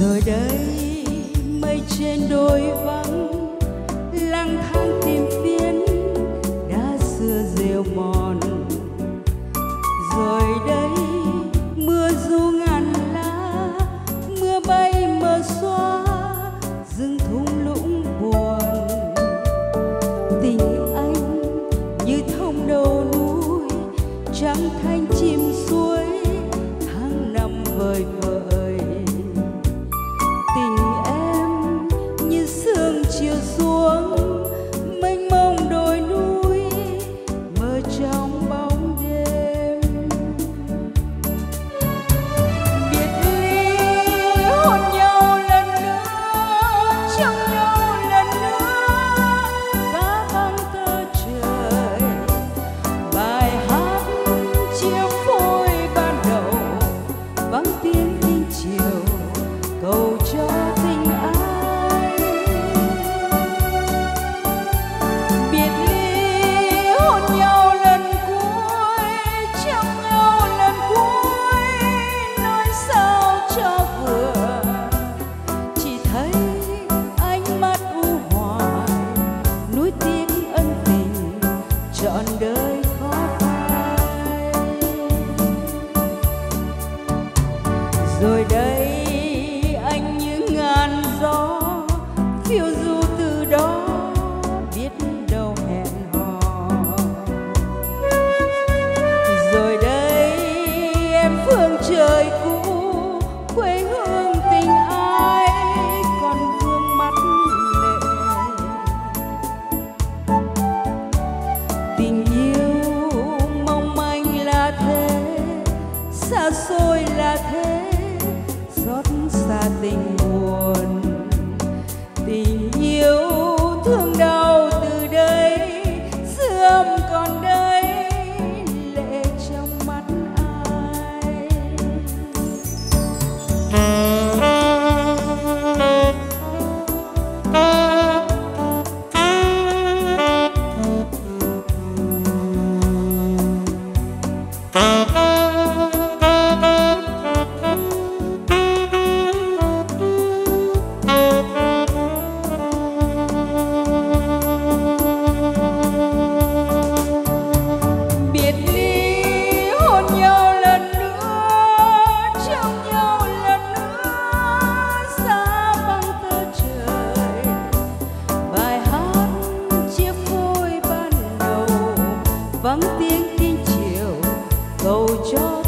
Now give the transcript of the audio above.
rồi đây mây trên đôi vắng, lang thang tìm phiến đã xưa rêu mòn. Rồi đây mưa du ngàn lá, mưa bay mờ xóa, rừng thung lũng buồn. Tình anh như thông đầu núi, trắng thanh chim suối, tháng năm vời vời Oh. phiêu du từ đó biết đâu hẹn hò. Rồi đây em phương trời cũ, quê hương tình ai còn vương mắt lệ. Tình yêu mong manh là thế, xa xôi là thế, xót xa tình buồn. cầu cho